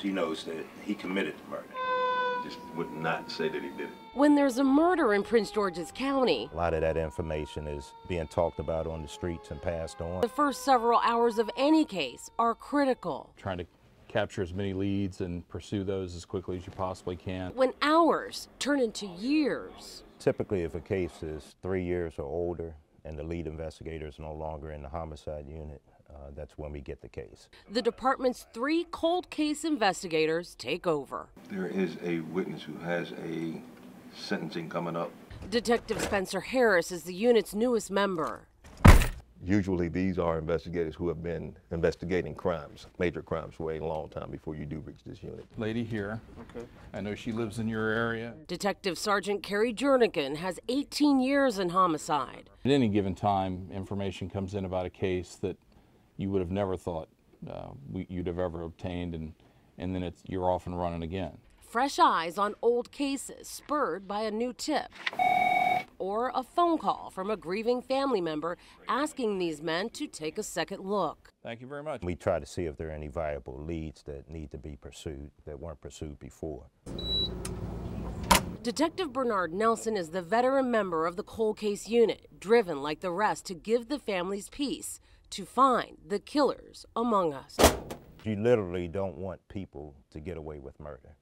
He knows that he committed the murder. Just would not say that he did it. When there's a murder in Prince George's County, A lot of that information is being talked about on the streets and passed on. the first several hours of any case are critical. trying to capture as many leads and pursue those as quickly as you possibly can. When hours turn into years, Typically, if a case is three years or older and the lead investigator is no longer in the homicide unit, uh, that's when we get the case. the department's three cold case investigators take over. There is a witness who has a sentencing coming up. Detective Spencer Harris is the unit's newest member. Usually, these are investigators who have been investigating crimes, major crimes, for a long time before you do reach this unit. Lady here, okay. I know she lives in your area. Detective Sergeant Kerry Jernigan has 18 years in homicide. At any given time, information comes in about a case that you would have never thought uh, we, you'd have ever obtained, and, and then it's, you're off and running again. Fresh eyes on old cases spurred by a new tip. Or a phone call from a grieving family member asking these men to take a second look. Thank you very much. We try to see if there are any viable leads that need to be pursued that weren't pursued before. Detective Bernard Nelson is the veteran member of the cold case unit, driven like the rest to give the families peace, to find the killers among us. You literally don't want people to get away with murder.